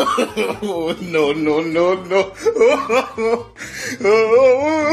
no, no, no, no.